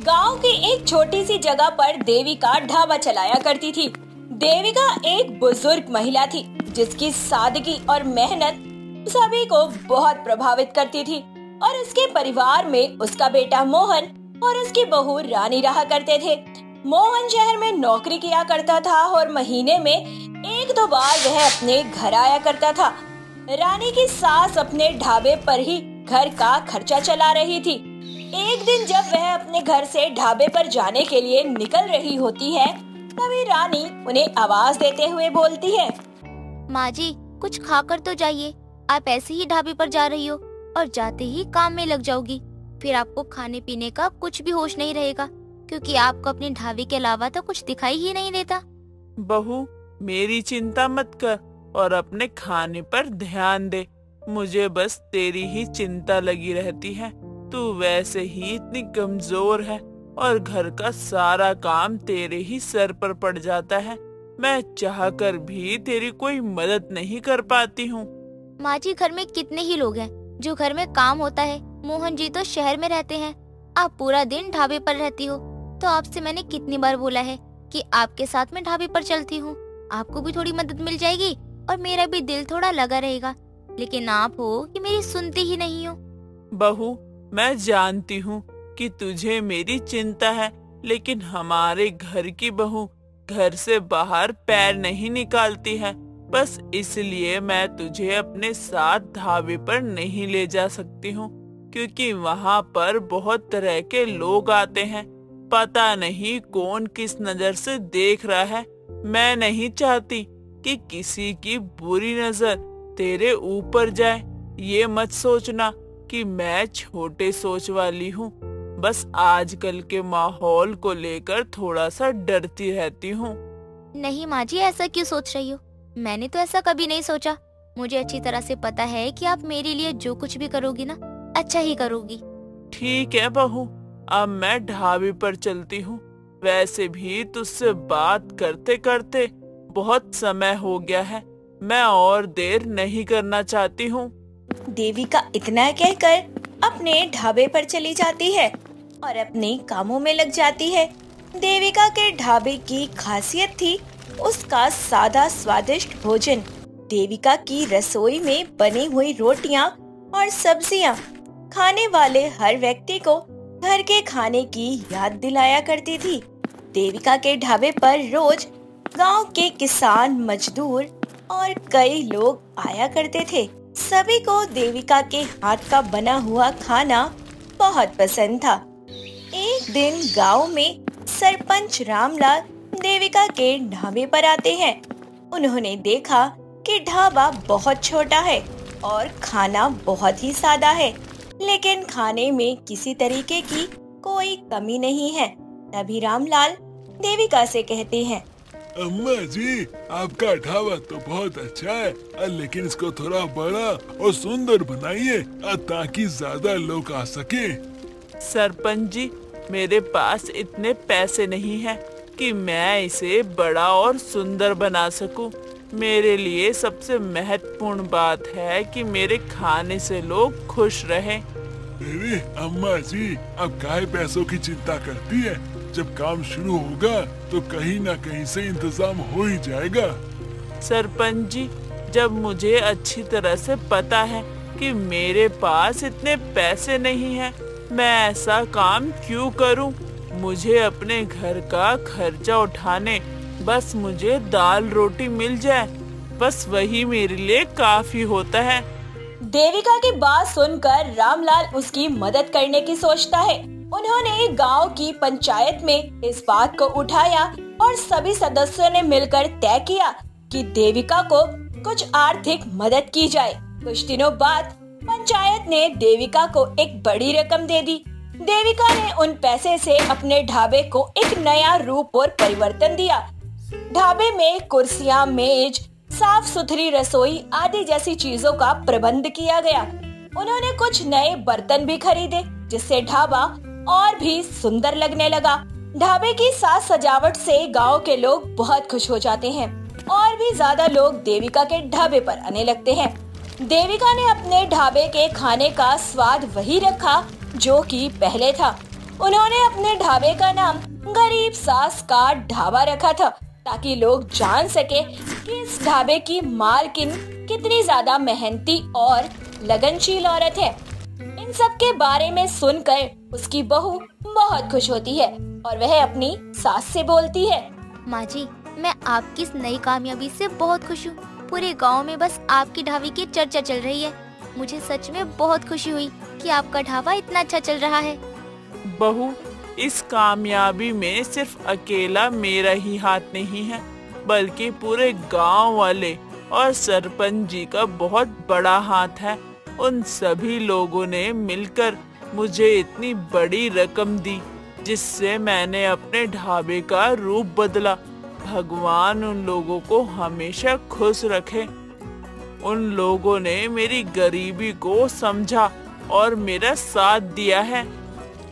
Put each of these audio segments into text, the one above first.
गाँव की एक छोटी सी जगह पर देविका ढाबा चलाया करती थी। देविका एक बुज़ुर्ग महिला थी, जिसकी सादगी और मेहनत सभी को बहुत प्रभावित करती थी और उसके परिवार में उसका बेटा मोहन और उसकी बहू रानी रहा करते थे। मोहन शहर में नौकरी किया करता था और महीने में एक दो बार वह अपने घर आया करता था। रानी की सास अपने ढाबे पर ही घर का खर्चा चला रही थी। एक दिन जब वह अपने घर से ढाबे पर जाने के लिए निकल रही होती है तभी रानी उन्हें आवाज़ देते हुए बोलती है माँ जी कुछ खाकर तो जाइए। आप ऐसे ही ढाबे पर जा रही हो और जाते ही काम में लग जाओगी। फिर आपको खाने पीने का कुछ भी होश नहीं रहेगा क्योंकि आपको अपने ढाबे के अलावा तो कुछ दिखाई ही नहीं देता। बहू मेरी चिंता मत कर और अपने खाने पर ध्यान दे। मुझे बस तेरी ही चिंता लगी रहती है। तू वैसे ही इतनी कमज़ोर है और घर का सारा काम तेरे ही सर पर पड़ जाता है। मैं चाहकर भी तेरी कोई मदद नहीं कर पाती हूँ। माँ जी घर में कितने ही लोग हैं जो घर में काम होता है मोहन जी तो शहर में रहते हैं। आप पूरा दिन ढाबे पर रहती हो। तो आपसे मैंने कितनी बार बोला है कि आपके साथ में ढाबे पर चलती हूँ। आपको भी थोड़ी मदद मिल जाएगी और मेरा भी दिल थोड़ा लगा रहेगा। लेकिन आप हो कि मेरी सुनती ही नहीं हो। बहू मैं जानती हूँ कि तुझे मेरी चिंता है, लेकिन हमारे घर की बहू घर से बाहर पैर नहीं निकालती है। बस इसलिए मैं तुझे अपने साथ ढाबे पर नहीं ले जा सकती हूँ, क्योंकि वहाँ पर बहुत तरह के लोग आते हैं। पता नहीं कौन किस नज़र से देख रहा है। मैं नहीं चाहती कि किसी की बुरी नज़र तेरे ऊपर जाए। ये मत सोचना कि मैं छोटे सोच वाली हूँ। बस आजकल के माहौल को लेकर थोड़ा सा डरती रहती हूँ। नहीं माँ जी ऐसा क्यों सोच रही हो? मैंने तो ऐसा कभी नहीं सोचा। मुझे अच्छी तरह से पता है कि आप मेरे लिए जो कुछ भी करोगी ना अच्छा ही करोगी। ठीक है बहू अब मैं ढाबे पर चलती हूँ। वैसे भी तुझसे बात करते करते बहुत समय हो गया है। मैं और देर नहीं करना चाहती हूँ। देविका इतना कहकर अपने ढाबे पर चली जाती है और अपने कामों में लग जाती है। देविका के ढाबे की खासियत थी उसका सादा स्वादिष्ट भोजन। देविका की रसोई में बनी हुई रोटियाँ और सब्ज़ियाँ खाने वाले हर व्यक्ति को घर के खाने की याद दिलाया करती थी। देविका के ढाबे पर रोज गाँव के किसान, मजदूर और कई लोग आया करते थे। सभी को देविका के हाथ का बना हुआ खाना बहुत पसंद था। एक दिन गाँव में सरपंच रामलाल देविका के ढाबे पर आते हैं। उन्होंने देखा कि ढाबा बहुत छोटा है और खाना बहुत ही सादा है, लेकिन खाने में किसी तरीके की कोई कमी नहीं है। तभी रामलाल देविका से कहते हैं अम्मा जी आपका ढाबा तो बहुत अच्छा है लेकिन इसको थोड़ा बड़ा और सुंदर बनाइए ताकि ज़्यादा लोग आ सके सरपंच जी मेरे पास इतने पैसे नहीं हैं कि मैं इसे बड़ा और सुंदर बना सकूँ। मेरे लिए सबसे महत्वपूर्ण बात है कि मेरे खाने से लोग खुश रहें। अरे अम्मा जी अब काय पैसों की चिंता करती है जब काम शुरू होगा तो कहीं ना कहीं से इंतज़ाम हो ही जाएगा। सरपंच जी जब मुझे अच्छी तरह से पता है कि मेरे पास इतने पैसे नहीं हैं, मैं ऐसा काम क्यों करूँ? मुझे अपने घर का खर्चा उठाने बस मुझे दाल रोटी मिल जाए बस वही मेरे लिए काफ़ी होता है। देविका की बात सुनकर रामलाल उसकी मदद करने की सोचता है। उन्होंने गाँव की पंचायत में इस बात को उठाया और सभी सदस्यों ने मिलकर तय किया कि देविका को कुछ आर्थिक मदद की जाए। कुछ दिनों बाद पंचायत ने देविका को एक बड़ी रकम दे दी। देविका ने उन पैसे से अपने ढाबे को एक नया रूप और परिवर्तन दिया। ढाबे में कुर्सियाँ, मेज साफ़ सुथरी रसोई आदि जैसी चीज़ों का प्रबंध किया गया। उन्होंने कुछ नए बर्तन भी खरीदे जिससे ढाबा और भी सुंदर लगने लगा। ढाबे की साज सजावट से गाँव के लोग बहुत खुश हो जाते हैं और भी ज़्यादा लोग देविका के ढाबे पर आने लगते हैं। देविका ने अपने ढाबे के खाने का स्वाद वही रखा जो कि पहले था। उन्होंने अपने ढाबे का नाम गरीब सास का ढाबा रखा था ताकि लोग जान सके कि इस ढाबे की मालकिन कितनी ज़्यादा मेहनती और लगनशील औरत है। इन सब के बारे में सुनकर उसकी बहू बहुत खुश होती है और वह अपनी सास से बोलती है माँ जी मैं आपकी इस नई कामयाबी से बहुत खुश हूँ। पूरे गाँव में बस आपकी ढाबे की चर्चा चल रही है। मुझे सच में बहुत खुशी हुई कि आपका ढाबा इतना अच्छा चल रहा है। बहू इस कामयाबी में सिर्फ़ अकेला मेरा ही हाथ नहीं है बल्कि पूरे गाँव वाले और सरपंच जी का बहुत बड़ा हाथ है। उन सभी लोगों ने मिलकर मुझे इतनी बड़ी रकम दी, जिससे मैंने अपने ढाबे का रूप बदला। भगवान उन लोगों को हमेशा खुश रखे। उन लोगों ने मेरी गरीबी को समझा और मेरा साथ दिया है।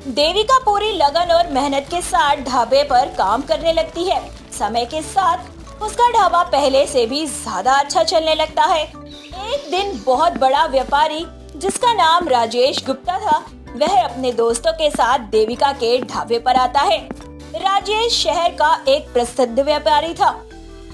देविका पूरी लगन और मेहनत के साथ ढाबे पर काम करने लगती है। समय के साथ उसका ढाबा पहले से भी ज़्यादा अच्छा चलने लगता है। दिन बहुत बड़ा व्यापारी, जिसका नाम राजेश गुप्ता था, वह अपने दोस्तों के साथ देविका के ढाबे पर आता है। राजेश शहर का एक प्रसिद्ध व्यापारी था।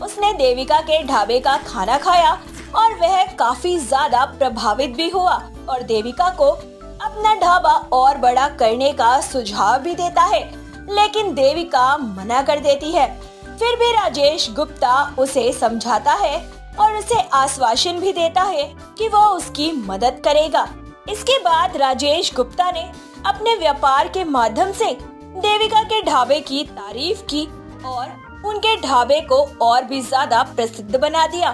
उसने देविका के ढाबे का खाना खाया और वह काफ़ी ज़्यादा प्रभावित भी हुआ और देविका को अपना ढाबा और बड़ा करने का सुझाव भी देता है, लेकिन देविका मना कर देती है। फिर भी राजेश गुप्ता उसे समझाता है और उसे आश्वासन भी देता है कि वो उसकी मदद करेगा। इसके बाद राजेश गुप्ता ने अपने व्यापार के माध्यम से देविका के ढाबे की तारीफ़ की और उनके ढाबे को और भी ज़्यादा प्रसिद्ध बना दिया।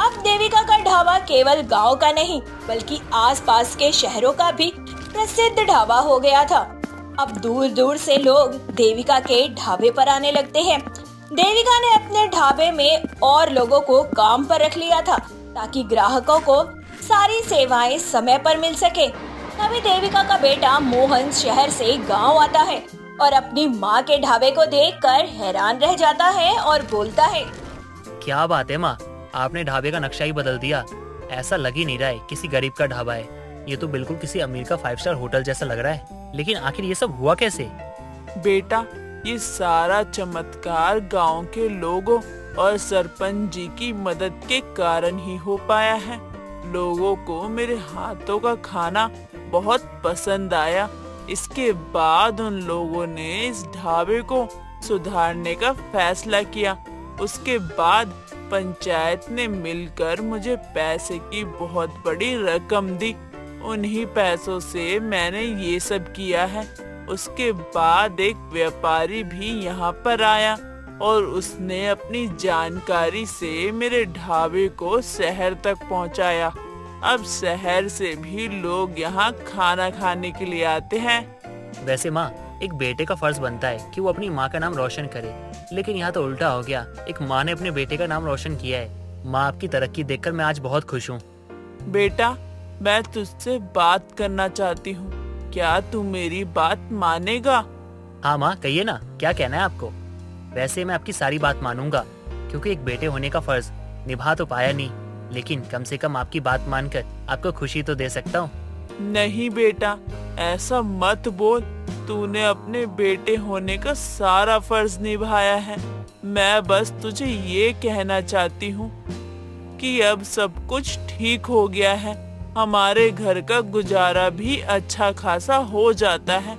अब देविका का ढाबा केवल गाँव का नहीं, बल्कि आसपास के शहरों का भी प्रसिद्ध ढाबा हो गया था। अब दूर दूर से लोग देविका के ढाबे पर आने लगते हैं। देविका ने अपने ढाबे में और लोगों को काम पर रख लिया था ताकि ग्राहकों को सारी सेवाएँ समय पर मिल सके। तभी देविका का बेटा मोहन शहर से गाँव आता है और अपनी माँ के ढाबे को देखकर हैरान रह जाता है और बोलता है क्या बात है माँ आपने ढाबे का नक्शा ही बदल दिया। ऐसा लग ही नहीं रहा है किसी गरीब का ढाबा है। ये तो बिल्कुल किसी अमीर का फाइव स्टार होटल जैसा लग रहा है। लेकिन आखिर ये सब हुआ कैसे? बेटा ये सारा चमत्कार गाँव के लोगों और सरपंच जी की मदद के कारण ही हो पाया है। लोगों को मेरे हाथों का खाना बहुत पसंद आया। इसके बाद उन लोगों ने इस ढाबे को सुधारने का फैसला किया। उसके बाद पंचायत ने मिलकर मुझे पैसे की बहुत बड़ी रकम दी। उन्हीं पैसों से मैंने ये सब किया है। उसके बाद एक व्यापारी भी यहाँ पर आया और उसने अपनी जानकारी से मेरे ढाबे को शहर तक पहुँचाया। अब शहर से भी लोग यहाँ खाना खाने के लिए आते हैं। वैसे माँ एक बेटे का फ़र्ज़ बनता है कि वो अपनी माँ का नाम रोशन करे। लेकिन यहाँ तो उल्टा हो गया। एक माँ ने अपने बेटे का नाम रोशन किया है। माँ आपकी तरक्की देखकर मैं आज बहुत खुश हूँ। बेटा मैं तुझसे बात करना चाहती हूँ। क्या तू मेरी बात मानेगा? हाँ माँ कहिए ना क्या कहना है आपको? वैसे मैं आपकी सारी बात मानूँगा क्योंकि एक बेटे होने का फ़र्ज़ निभा तो पाया नहीं लेकिन कम से कम आपकी बात मानकर आपको खुशी तो दे सकता हूँ। नहीं बेटा ऐसा मत बोल। तूने अपने बेटे होने का सारा फ़र्ज़ निभाया है। मैं बस तुझे ये कहना चाहती हूँ कि अब सब कुछ ठीक हो गया है। हमारे घर का गुजारा भी अच्छा खासा हो जाता है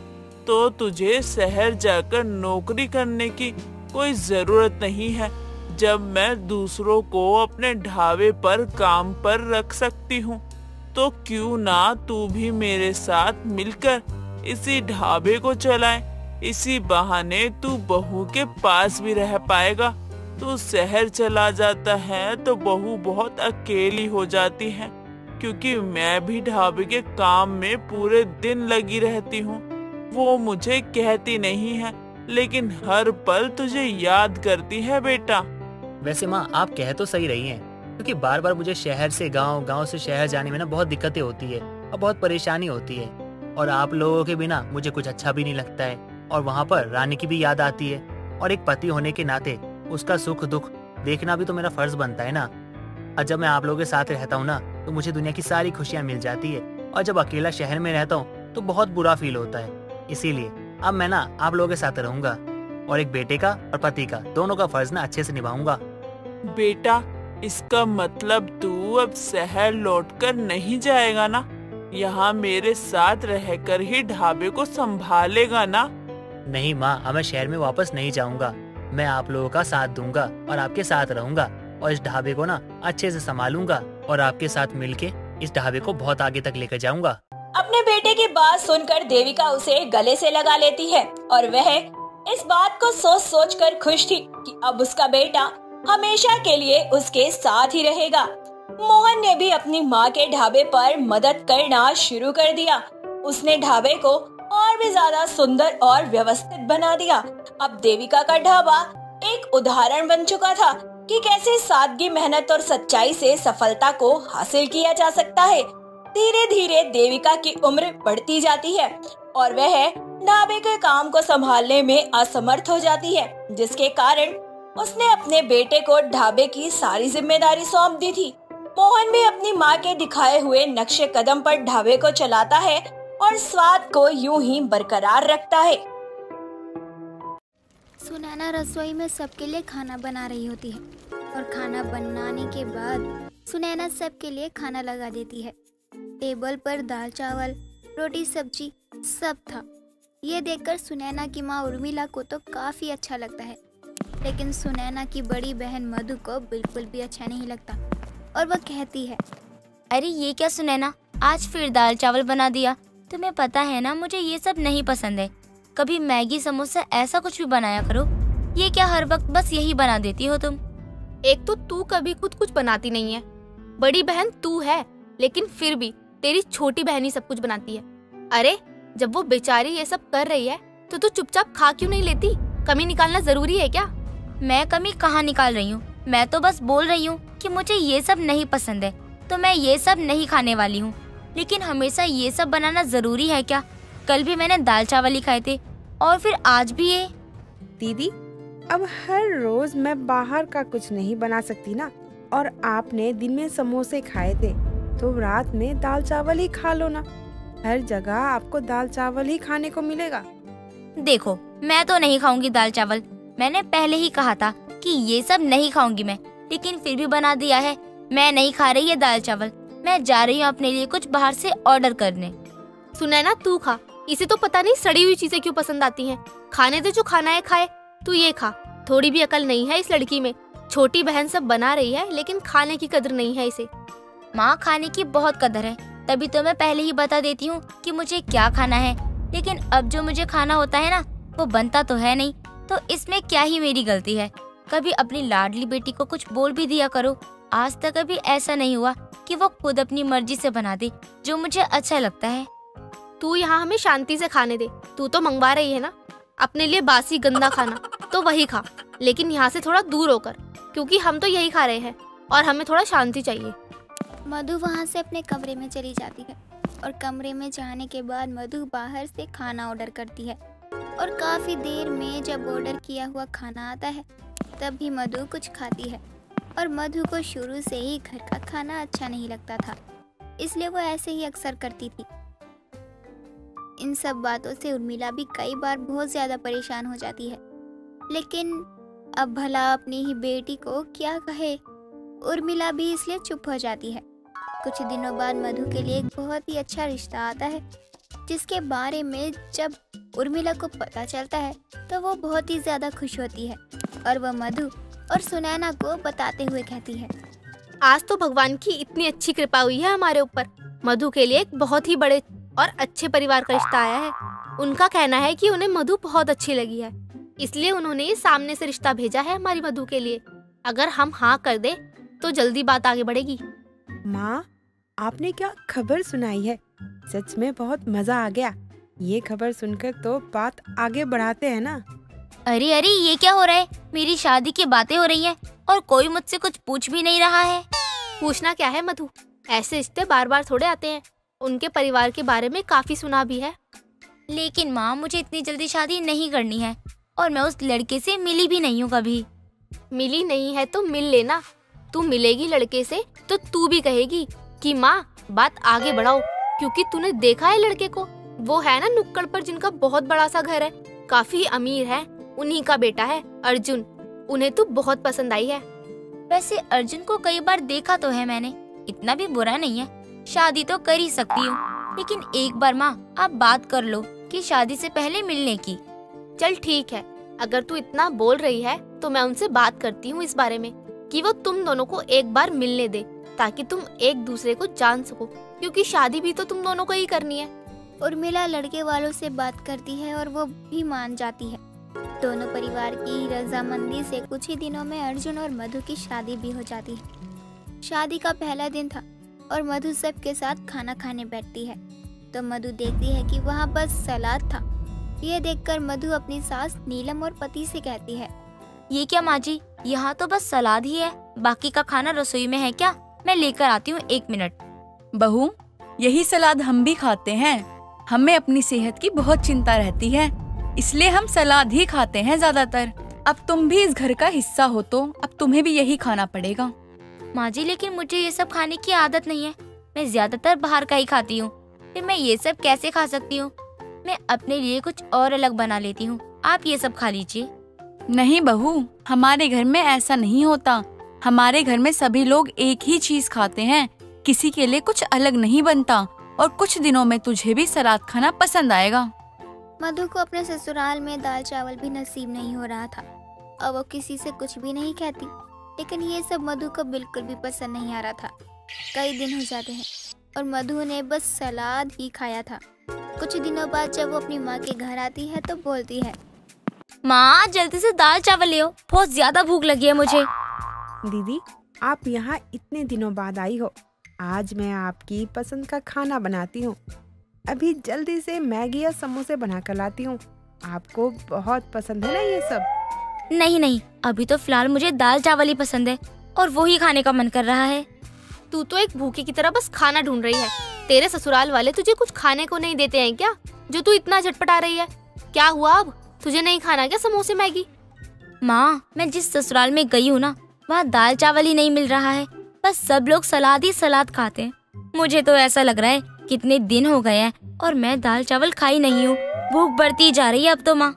तो तुझे शहर जाकर नौकरी करने की कोई ज़रूरत नहीं है, जब मैं दूसरों को अपने ढाबे पर काम पर रख सकती हूँ तो क्यों ना तू भी मेरे साथ मिलकर इसी ढाबे को चलाए। इसी बहाने तू बहू के पास भी रह पाएगा। तू शहर चला जाता है तो बहू बहुत अकेली हो जाती है। क्योंकि मैं भी ढाबे के काम में पूरे दिन लगी रहती हूँ। वो मुझे कहती नहीं है, लेकिन हर पल तुझे याद करती है, बेटा। वैसे माँ, आप कह तो सही रही हैं, क्योंकि बार बार मुझे शहर से गाँव गाँव से शहर जाने में ना बहुत दिक्कतें होती है और बहुत परेशानी होती है। और आप लोगों के बिना मुझे कुछ अच्छा भी नहीं लगता है, और वहाँ पर रानी की भी याद आती है, और एक पति होने के नाते उसका सुख दुख देखना भी तो मेरा फ़र्ज़ बनता है ना। और जब मैं आप लोगों के साथ रहता हूँ ना तो मुझे दुनिया की सारी खुशियाँ मिल जाती है। और जब अकेला शहर में रहता हूँ तो बहुत बुरा फील होता है। इसीलिए अब मैं ना आप लोगों के साथ रहूँगा। और एक बेटे का और पति का दोनों का फ़र्ज़ ना अच्छे से निभाऊँगा। बेटा इसका मतलब तू अब शहर लौटकर नहीं जाएगा ना? यहाँ मेरे साथ रहकर ही ढाबे को संभालेगा ना? नहीं माँ अब मैं शहर में वापस नहीं जाऊँगा। मैं आप लोगों का साथ दूँगा और आपके साथ रहूँगा। और इस ढाबे को ना अच्छे से संभालूँगा। और आपके साथ मिलके इस ढाबे को बहुत आगे तक लेकर जाऊँगा। अपने बेटे की बात सुनकर देविका उसे गले से लगा लेती है और वह इस बात को सोच सोच कर खुश थी कि अब उसका बेटा हमेशा के लिए उसके साथ ही रहेगा। मोहन ने भी अपनी माँ के ढाबे पर मदद करना शुरू कर दिया। उसने ढाबे को और भी ज़्यादा सुंदर और व्यवस्थित बना दिया। अब देविका का ढाबा एक उदाहरण बन चुका था कि कैसे सादगी, मेहनत और सच्चाई से सफलता को हासिल किया जा सकता है। धीरे धीरे देविका की उम्र बढ़ती जाती है और वह ढाबे के काम को संभालने में असमर्थ हो जाती है, जिसके कारण उसने अपने बेटे को ढाबे की सारी ज़िम्मेदारी सौंप दी थी। मोहन भी अपनी माँ के दिखाए हुए नक्शे कदम पर ढाबे को चलाता है और स्वाद को यूँ ही बरकरार रखता है। सुनैना रसोई में सबके लिए खाना बना रही होती है। और खाना बनाने के बाद सुनैना सबके लिए खाना लगा देती है। टेबल पर दाल, चावल, रोटी, सब्ज़ी सब था। ये देखकर सुनैना की माँ उर्मिला को तो काफ़ी अच्छा लगता है। लेकिन सुनैना की बड़ी बहन मधु को बिल्कुल भी अच्छा नहीं लगता और वह कहती है, अरे ये क्या सुनैना? आज फिर दाल, चावल बना दिया। तुम्हें पता है ना, मुझे ये सब नहीं पसंद है। कभी मैगी, समोसा ऐसा कुछ भी बनाया करो। ये क्या हर वक्त बस यही बना देती हो तुम? एक तो तू कभी खुद कुछ बनाती नहीं है। बड़ी बहन तू है लेकिन फिर भी तेरी छोटी बहन ही सब कुछ बनाती है। अरे जब वो बेचारी ये सब कर रही है तो तू चुपचाप खा क्यों नहीं लेती? कमी निकालना ज़रूरी है क्या? मैं कमी कहाँ निकाल रही हूँ? मैं तो बस बोल रही हूँ कि मुझे ये सब नहीं पसंद है तो मैं ये सब नहीं खाने वाली हूँ। लेकिन हमेशा ये सब बनाना ज़रूरी है क्या? कल भी मैंने दाल चावल ही खाए थे और फिर आज भी ये? दीदी अब हर रोज मैं बाहर का कुछ नहीं बना सकती ना। और आपने दिन में समोसे खाए थे तो रात में दाल चावल ही खा लो ना। हर जगह आपको दाल चावल ही खाने को मिलेगा। देखो मैं तो नहीं खाऊँगी दाल चावल। मैंने पहले ही कहा था कि ये सब नहीं खाऊँगी मैं लेकिन फिर भी बना दिया है। मैं नहीं खा रही ये दाल चावल। मैं जा रही हूँ अपने लिए कुछ बाहर से ऑर्डर करने। सुना ना तू खा। इसे तो पता नहीं सड़ी हुई चीज़ें क्यों पसंद आती हैं। खाने दे जो खाना है खाए। तू ये खा। थोड़ी भी अकल नहीं है इस लड़की में। छोटी बहन सब बना रही है, लेकिन खाने की कदर नहीं है इसे। माँ खाने की बहुत कदर है। तभी तो मैं पहले ही बता देती हूँ कि मुझे क्या खाना है। लेकिन अब जो मुझे खाना होता है ना, वो बनता तो है नहीं। तो इसमें क्या ही मेरी गलती है। कभी अपनी लाडली बेटी को कुछ बोल भी दिया करो। आज तक अभी ऐसा नहीं हुआ कि वो खुद अपनी मर्ज़ी से बना दे, जो मुझे अच्छा लगता है। तू यहाँ हमें शांति से खाने दे। तू तो मंगवा रही है ना? अपने लिए बासी गंदा खाना। तो वही खा। लेकिन यहाँ से थोड़ा दूर होकर, क्योंकि हम तो यही खा रहे हैं और हमें थोड़ा शांति चाहिए। मधु वहाँ से अपने कमरे में चली जाती है और कमरे में जाने के बाद मधु बाहर से खाना ऑर्डर करती है। और काफ़ी देर में जब ऑर्डर किया हुआ खाना आता है, तब भी मधु कुछ खाती है। और मधु को शुरू से ही घर का खाना अच्छा नहीं लगता था, इसलिए वो ऐसे ही अक्सर करती थी। इन सब बातों से उर्मिला भी कई बार बहुत ज़्यादा परेशान हो जाती है। लेकिन अब भला अपनी ही बेटी को क्या कहे? उर्मिला भी इसलिए चुप हो जाती है। कुछ दिनों बाद मधु के लिए एक बहुत ही अच्छा रिश्ता आता है, जिसके बारे में जब उर्मिला को पता चलता है तो वो बहुत ही ज़्यादा खुश होती है और वह मधु और सुनैना को बताते हुए कहती है, आज तो भगवान की इतनी अच्छी कृपा हुई है हमारे ऊपर। मधु के लिए एक बहुत ही बड़े और अच्छे परिवार का रिश्ता आया है। उनका कहना है कि उन्हें मधु बहुत अच्छी लगी है। इसलिए उन्होंने सामने से रिश्ता भेजा है हमारी मधु के लिए। अगर हम हाँ कर दे तो जल्दी बात आगे बढ़ेगी। माँ आपने क्या खबर सुनाई है? सच में बहुत मज़ा आ गया। ये खबर सुनकर तो बात आगे बढ़ाते हैं ना। अरे अरे ये क्या हो रहा है? मेरी शादी की बातें हो रही हैं और कोई मुझसे कुछ पूछ भी नहीं रहा है। पूछना क्या है मधु? ऐसे रिश्ते बार बार थोड़े आते हैं। उनके परिवार के बारे में काफ़ी सुना भी है। लेकिन माँ मुझे इतनी जल्दी शादी नहीं करनी है। और मैं उस लड़के से मिली भी नहीं हूँ कभी। मिली नहीं है तो मिल लेना। तू मिलेगी लड़के से तो तू भी कहेगी कि माँ बात आगे बढ़ाओ क्योंकि तूने देखा है लड़के को। वो है ना नुक्कड़ पर जिनका बहुत बड़ा सा घर है। काफ़ी अमीर है उन्हीं का बेटा है अर्जुन। उन्हें तो बहुत पसंद आई है। वैसे अर्जुन को कई बार देखा तो है मैंने। इतना भी बुरा नहीं है। शादी तो कर ही सकती हूँ। लेकिन एक बार माँ आप बात कर लो कि शादी से पहले मिलने की। चल ठीक है, अगर तू इतना बोल रही है तो मैं उनसे बात करती हूँ इस बारे में, कि वो तुम दोनों को एक बार मिलने दे, ताकि तुम एक दूसरे को जान सको, क्योंकि शादी भी तो तुम दोनों को ही करनी है। उर्मिला लड़के वालों से बात करती है और वो भी मान जाती है। दोनों परिवार की रजामंदी से कुछ ही दिनों में अर्जुन और मधु की शादी भी हो जाती है। शादी का पहला दिन था और मधु सबके साथ खाना खाने बैठती है। तो मधु देखती है कि वहाँ बस सलाद था। ये देखकर मधु अपनी सास नीलम और पति से कहती है, ये क्या माँ जी यहाँ तो बस सलाद ही है। बाकी का खाना रसोई में है क्या? मैं लेकर आती हूँ एक मिनट। बहू, यही सलाद हम भी खाते हैं। हमें अपनी सेहत की बहुत चिंता रहती है। इसलिए हम सलाद ही खाते हैं ज़्यादातर। अब तुम भी इस घर का हिस्सा हो तो अब तुम्हें भी यही खाना पड़ेगा। माँ जी लेकिन मुझे ये सब खाने की आदत नहीं है। मैं ज़्यादातर बाहर का ही खाती हूँ। फिर मैं ये सब कैसे खा सकती हूँ? मैं अपने लिए कुछ और अलग बना लेती हूँ। आप ये सब खा लीजिए। नहीं बहू हमारे घर में ऐसा नहीं होता। हमारे घर में सभी लोग एक ही चीज़ खाते हैं। किसी के लिए कुछ अलग नहीं बनता और कुछ दिनों में तुझे भी सलाद खाना पसंद आएगा। मधु को अपने ससुराल में दाल चावल भी नसीब नहीं हो रहा था। और वो किसी से कुछ भी नहीं कहती लेकिन ये सब मधु को बिल्कुल भी पसंद नहीं आ रहा था। कई दिन हो जाते हैं। और मधु ने बस सलाद ही खाया था। कुछ दिनों बाद जब वो अपनी माँ के घर आती है तो बोलती है माँ जल्दी से दाल चावल ले बहुत ज़्यादा भूख लगी है मुझे। दीदी आप यहाँ इतने दिनों बाद आई हो। आज मैं आपकी पसंद का खाना बनाती हूँ। अभी जल्दी से मैगी या समोसे बना कर लाती हूँ। आपको बहुत पसंद है ना ये सब? नहीं नहीं अभी तो फ़िलहाल मुझे दाल चावल ही पसंद है और वो ही खाने का मन कर रहा है। तू तो एक भूखे की तरह बस खाना ढूंढ रही है। तेरे ससुराल वाले तुझे कुछ खाने को नहीं देते हैं क्या? जो तू इतना झटपटा रही है। क्या हुआ अब? तुझे नहीं खाना क्या समोसे मैगी? माँ मैं जिस ससुराल में गई हूँ ना वहाँ दाल चावल ही नहीं मिल रहा है। बस सब लोग सलाद ही सलाद खाते हैं। मुझे तो ऐसा लग रहा है कितने दिन हो गए हैं और मैं दाल चावल खाई नहीं हूँ। भूख बढ़ती जा रही है अब तो माँ।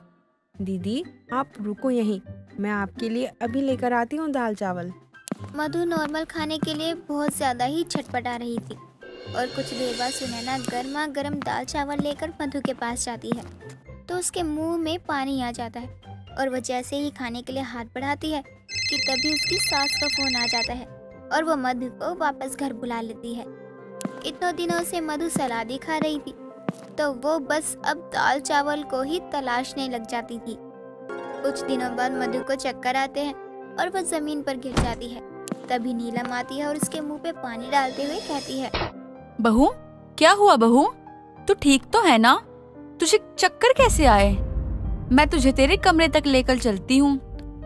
दीदी आप रुको यहीं। मैं आपके लिए अभी लेकर आती हूँ दाल चावल। मधु नॉर्मल खाने के लिए बहुत ज़्यादा ही छटपटा रही थी। और कुछ देर बाद सुनैना गर्मा गर्म दाल चावल लेकर मधु के पास जाती है। तो उसके मुँह में पानी आ जाता है और वह जैसे ही खाने के लिए हाथ बढ़ाती है कि तभी उसकी सास का फ़ोन आ जाता है और वो मधु को वापस घर बुला लेती है। इतनों दिनों से मधु सलाद खा रही थी तो वो बस अब दाल चावल को ही तलाशने लग जाती थी। कुछ दिनों बाद मधु को चक्कर आते हैं और वह ज़मीन पर गिर जाती है। तभी नीलम आती है और उसके मुँह पे पानी डालते हुए कहती है बहू क्या हुआ बहू? तू ठीक तो है ना? तुझे चक्कर कैसे आए? मैं तुझे तेरे कमरे तक लेकर चलती हूँ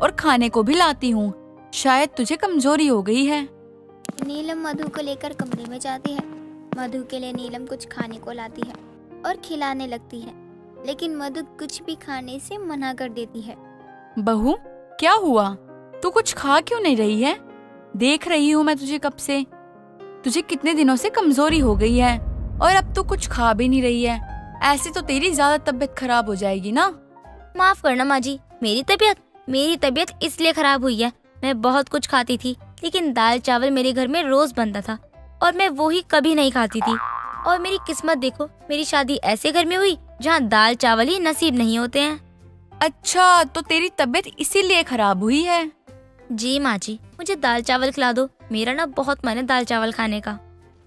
और खाने को भी लाती हूँ। शायद तुझे कमज़ोरी हो गई है। नीलम मधु को लेकर कमरे में जाती है। मधु के लिए नीलम कुछ खाने को लाती है और खिलाने लगती है। लेकिन मधु कुछ भी खाने से मना कर देती है। बहू क्या हुआ? तू कुछ खा क्यों नहीं रही है? देख रही हूँ मैं तुझे कब से। तुझे कितने दिनों से कमज़ोरी हो गई है और अब तो कुछ खा भी नहीं रही है। ऐसे तो तेरी ज़्यादा तबीयत खराब हो जाएगी ना? माफ़ करना माँ जी मेरी तबीयत मेरी तबीयत इसलिए खराब हुई है। मैं बहुत कुछ खाती थी लेकिन दाल चावल मेरे घर में रोज बनता था और मैं वो ही कभी नहीं खाती थी। और मेरी किस्मत देखो मेरी शादी ऐसे घर में हुई जहाँ दाल चावल ही नसीब नहीं होते हैं। अच्छा तो तेरी तबीयत इसीलिए खराब हुई है? जी माँ जी मुझे दाल चावल खिला दो। मेरा ना बहुत मन है दाल चावल खाने का।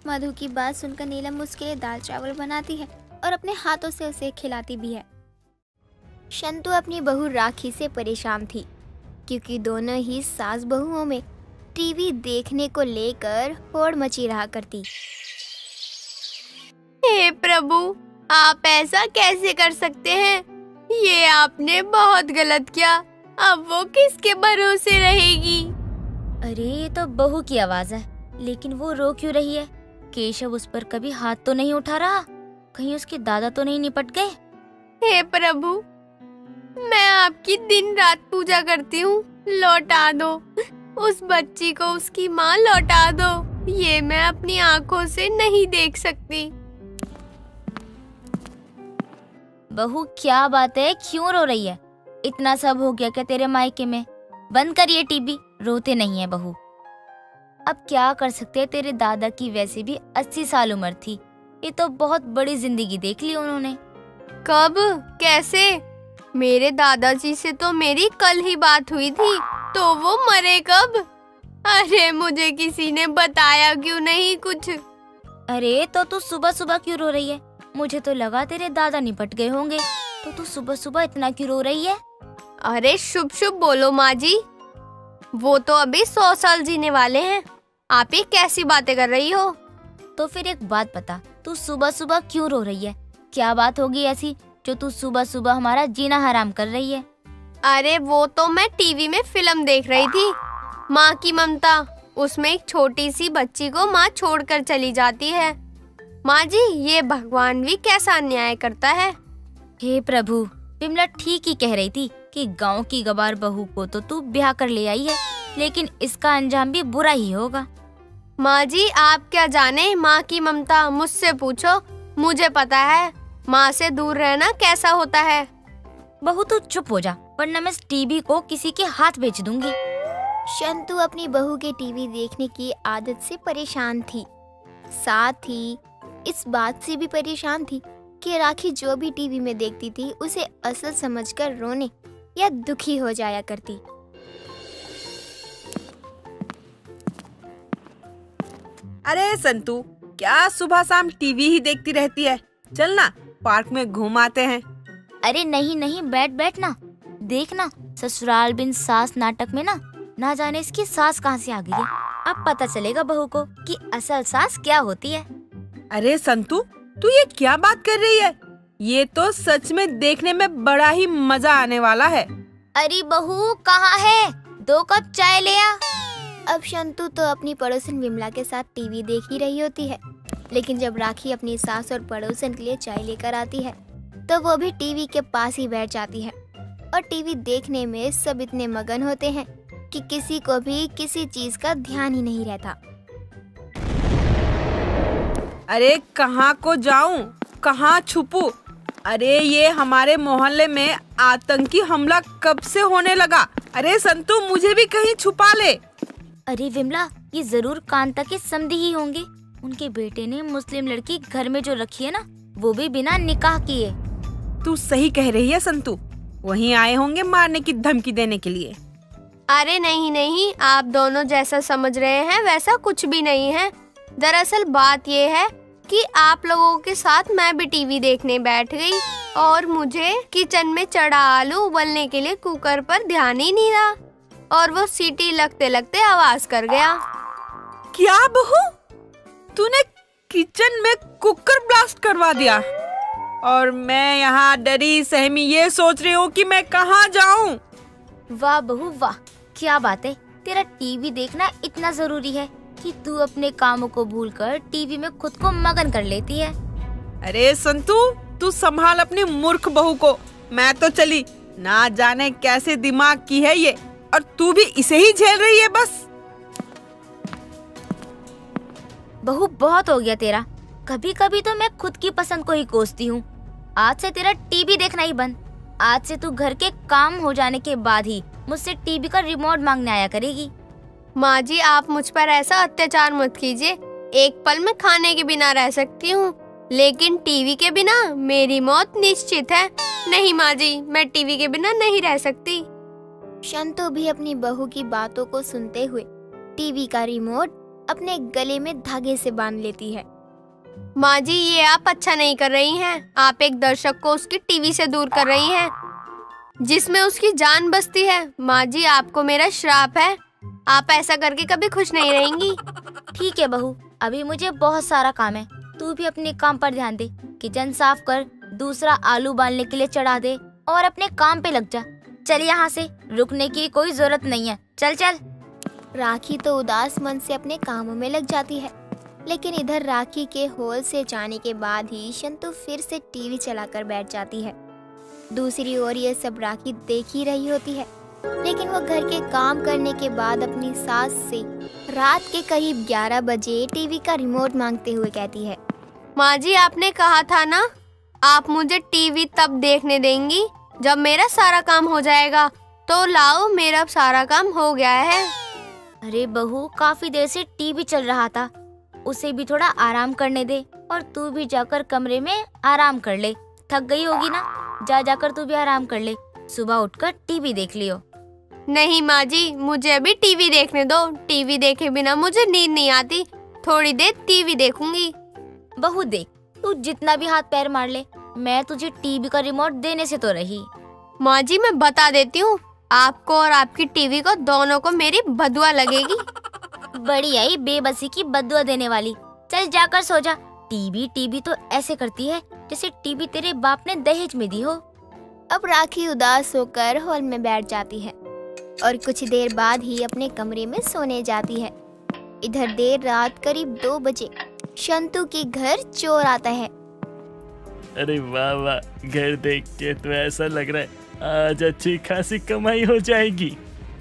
मधु की बात सुनकर नीलम उसके लिए दाल चावल बनाती है और अपने हाथों से उसे खिलाती भी है। शंतु अपनी बहू राखी से परेशान थी क्योंकि दोनों ही सास बहुओं में टीवी देखने को लेकर होड़ मची रहा करती। हे प्रभु आप ऐसा कैसे कर सकते हैं? ये आपने बहुत गलत किया। अब वो किसके भरोसे रहेगी? अरे ये तो बहू की आवाज़ है लेकिन वो रो क्यों रही है? केशव उस पर कभी हाथ तो नहीं उठा रहा? कहीं उसके दादा तो नहीं निपट गए? हे प्रभु मैं आपकी दिन रात पूजा करती हूँ लौटा दो। उस बच्ची को उसकी माँ लौटा दो। ये मैं अपनी आँखों से नहीं देख सकती। बहू क्या बात है? क्यों रो रही है? इतना सब हो गया क्या तेरे मायके में? बंद करिए टीवी रोते नहीं है बहू। अब क्या कर सकते हैं? तेरे दादा की वैसे भी अस्सी साल उम्र थी। ये तो बहुत बड़ी ज़िंदगी देख ली उन्होंने। कब? कैसे? मेरे दादाजी से तो मेरी कल ही बात हुई थी तो वो मरे कब? अरे मुझे किसी ने बताया क्यों नहीं कुछ? अरे तो तू सुबह सुबह क्यों रो रही है? मुझे तो लगा तेरे दादा निपट गए होंगे। तो तू सुबह सुबह इतना क्यों रो रही है? अरे शुभ शुभ बोलो माँ जी। वो तो अभी सौ साल जीने वाले हैं। आप ही कैसी बातें कर रही हो? तो फिर एक बात बता तू सुबह सुबह क्यों रो रही है? क्या बात होगी ऐसी जो तू सुबह सुबह हमारा जीना हराम कर रही है? अरे वो तो मैं टीवी में फ़िल्म देख रही थी। माँ की ममता उसमें एक छोटी सी बच्ची को माँ छोड़कर चली जाती है। माँ जी ये भगवान भी कैसा अन्याय करता है? हे प्रभु विमला ठीक ही कह रही थी। कि गाँव की गवार बहू को तो तू ब्याह कर ले आई है लेकिन इसका अंजाम भी बुरा ही होगा। माँ जी आप क्या जाने? माँ की ममता मुझसे पूछो। मुझे पता है माँ से दूर रहना कैसा होता है। बहू तू चुप हो जा वरना मैं टीवी को किसी के हाथ बेच दूँगी। शंतु अपनी बहू के टीवी देखने की आदत से परेशान थी। साथ ही इस बात से भी परेशान थी कि राखी जो भी टीवी में देखती थी उसे असल समझकर रोने या दुखी हो जाया करती। अरे संतू क्या सुबह शाम टीवी ही देखती रहती है? चल ना पार्क में घूम आते हैं। अरे नहीं नहीं बैठ बैठ ना। देख ना ससुराल बिन सास नाटक में ना ना जाने इसकी सास कहाँ से आ गई है। अब पता चलेगा बहू को कि असल सास क्या होती है। अरे संतू तू ये क्या बात कर रही है? ये तो सच में देखने में बड़ा ही मज़ा आने वाला है। अरे बहू कहाँ है? दो कप चाय ले आ। अब शंतु तो अपनी पड़ोसन विमला के साथ टीवी देख ही रही होती है। लेकिन जब राखी अपनी सास और पड़ोसन के लिए चाय लेकर आती है तो वो भी टीवी के पास ही बैठ जाती है। और टीवी देखने में सब इतने मगन होते हैं कि किसी को भी किसी चीज़ का ध्यान ही नहीं रहता। अरे कहाँ को जाऊँ? कहाँ छुपू? अरे ये हमारे मोहल्ले में आतंकी हमला कब से होने लगा? अरे संतु मुझे भी कहीं छुपा ले। अरे विमला ये ज़रूर कांता के समधी ही होंगे। उनके बेटे ने मुस्लिम लड़की घर में जो रखी है ना वो भी बिना निकाह किए। तू सही कह रही है संतू। वहीं आए होंगे मारने की धमकी देने के लिए। अरे नहीं नहीं आप दोनों जैसा समझ रहे हैं वैसा कुछ भी नहीं है। दरअसल बात ये है कि आप लोगों के साथ मैं भी टीवी देखने बैठ गई और मुझे किचन में चढ़ा आलू उबलने के लिए कुकर पर ध्यान ही नहीं रहा और वो सीटी लगते लगते आवाज़ कर गया। क्या बहू? तूने किचन में कुकर ब्लास्ट करवा दिया। और मैं यहाँ डरी सहमी ये सोच रही हूँ कि मैं कहाँ जाऊँ। वाह बहू वाह क्या बात है? तेरा टीवी देखना इतना ज़रूरी है। कि तू अपने कामों को भूलकर टीवी में खुद को मगन कर लेती है। अरे संतू तू संभाल अपनी मूर्ख बहू को। मैं तो चली ना जाने कैसे दिमाग की है ये और तू भी इसे ही झेल रही है बस। बहू बहुत हो गया तेरा। कभी कभी तो मैं खुद की पसंद को ही कोसती हूँ। आज से तेरा टीवी देखना ही बंद। आज से तू घर के काम हो जाने के बाद ही मुझसे टीवी का रिमोट मांगने आया करेगी। माँ जी आप मुझ पर ऐसा अत्याचार मत कीजिए। एक पल में खाने के बिना रह सकती हूँ लेकिन टीवी के बिना मेरी मौत निश्चित है। नहीं माँ जी मैं टीवी के बिना नहीं रह सकती। शंतु भी अपनी बहू की बातों को सुनते हुए टीवी का रिमोट अपने गले में धागे से बाँध लेती है। माँ जी ये आप अच्छा नहीं कर रही हैं। आप एक दर्शक को उसकी टीवी से दूर कर रही हैं, जिसमें उसकी जान बसती है। माँ जी आपको मेरा श्राप है। आप ऐसा करके कभी खुश नहीं रहेंगी। ठीक है बहू, अभी मुझे बहुत सारा काम है। तू भी अपने काम पर ध्यान दे, किचन साफ़ कर, दूसरा आलू बालने के लिए चढ़ा दे और अपने काम पे लग जा। चल यहाँ से, रुकने की कोई ज़रूरत नहीं है। चल चल। राखी तो उदास मन से अपने कामों में लग जाती है, लेकिन इधर राखी के होल से जाने के बाद ही शंतु फिर से टीवी चलाकर बैठ जाती है। दूसरी ओर ये सब राखी देख ही रही होती है। लेकिन वो घर के काम करने के बाद अपनी सास से रात के करीब 11 बजे टीवी का रिमोट मांगते हुए कहती है, माँ जी, आपने कहा था ना, आप मुझे टीवी तब देखने देंगी जब मेरा सारा काम हो जाएगा। तो लाओ, मेरा सारा काम हो गया है। अरे बहू, काफ़ी देर से टीवी चल रहा था। उसे भी थोड़ा आराम करने दे और तू भी जाकर कमरे में आराम कर ले। थक गई होगी ना? जा जाकर तू भी आराम कर ले। सुबह उठकर टीवी देख लियो। नहीं माँ जी मुझे अभी टीवी देखने दो। टीवी देखे बिना मुझे नींद नहीं आती। थोड़ी देर टीवी देखूँगी। बहू देख तू जितना भी हाथ पैर मार ले मैं तुझे टीवी का रिमोट देने से तो रही। माँ जी मैं बता देती हूँ आपको और आपकी टीवी को दोनों को मेरी बदुआ लगेगी। बड़ी आई बेबसी की बदुआ देने वाली। चल जाकर सो जा। टीवी टीवी तो ऐसे करती है जैसे टीवी तेरे बाप ने दहेज में दी हो। अब राखी उदास होकर हॉल में बैठ जाती है। और कुछ देर बाद ही अपने कमरे में सोने जाती है। इधर देर रात करीब दो बजे शंतु के घर चोर आता है। अरे वाह वाह, घर देख के तो ऐसा लग रहा है आज अच्छी खासी कमाई हो जाएगी।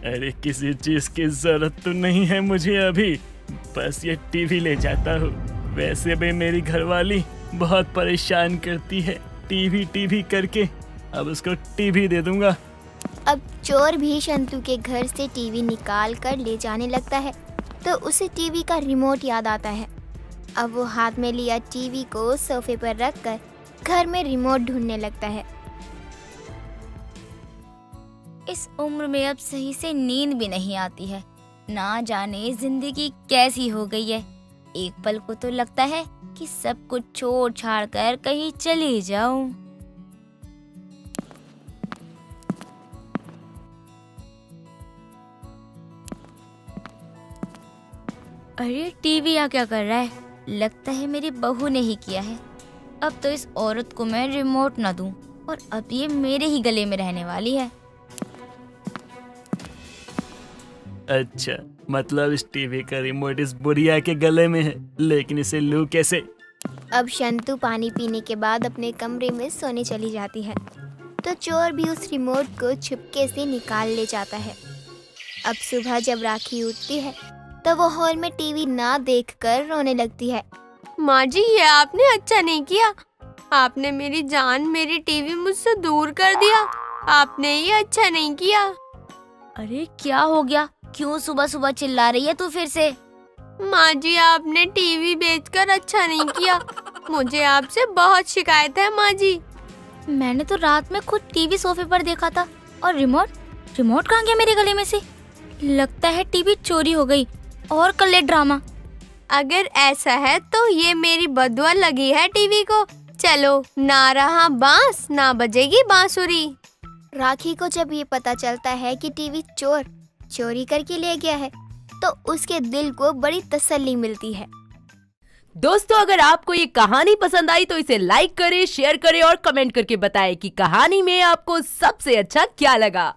अरे किसी चीज़ की ज़रूरत तो नहीं है मुझे अभी। बस ये टीवी ले जाता हूँ। वैसे भी मेरी घरवाली बहुत परेशान करती है। टीवी टीवी करके। अब उसको टीवी दे दूँगा। अब चोर भी शंतु के घर से टीवी निकाल कर ले जाने लगता है तो उसे टीवी का रिमोट याद आता है। अब वो हाथ में लिया टीवी को सोफे पर रख कर घर में रिमोट ढूँढने लगता है। इस उम्र में अब सही से नींद भी नहीं आती है। ना जाने ज़िंदगी कैसी हो गई है। एक पल को तो लगता है कि सब कुछ छोड़ छाड़ कर कहीं चली जाऊँ। अरे टीवी यहाँ क्या कर रहा है? लगता है मेरी बहू ने ही किया है। अब तो इस औरत को मैं रिमोट ना दूँ और अब ये मेरे ही गले में रहने वाली है। अच्छा मतलब इस टीवी का रिमोट इस बुढ़िया के गले में है लेकिन इसे लू कैसे? अब शंतु पानी पीने के बाद अपने कमरे में सोने चली जाती है। तो चोर भी उस रिमोट को छुपके से निकाल ले जाता है। अब सुबह जब राखी उठती है तो वो हॉल में टीवी ना देखकर रोने लगती है। माँ जी ये आपने अच्छा नहीं किया। आपने मेरी जान मेरी टीवी मुझसे दूर कर दिया। आपने ये अच्छा नहीं किया। अरे क्या हो गया? क्यों सुबह सुबह चिल्ला रही है तू फिर से? माँ जी आपने टीवी बेचकर अच्छा नहीं किया। मुझे आपसे बहुत शिकायत है माँ जी। मैंने तो रात में खुद टीवी सोफे पर देखा था। और रिमोट? रिमोट कहाँ गया मेरे गले में से? लगता है टीवी चोरी हो गई। और कर ले ड्रामा। अगर ऐसा है तो ये मेरी बदुआ लगी है टीवी को। चलो ना रहा बाँस ना बजेगी बांसुरी। राखी को जब ये पता चलता है कि टीवी चोर चोरी करके ले गया है तो उसके दिल को बड़ी तसल्ली मिलती है। दोस्तों अगर आपको ये कहानी पसंद आई तो इसे लाइक करें शेयर करें और कमेंट करके बताएँ कि कहानी में आपको सबसे अच्छा क्या लगा।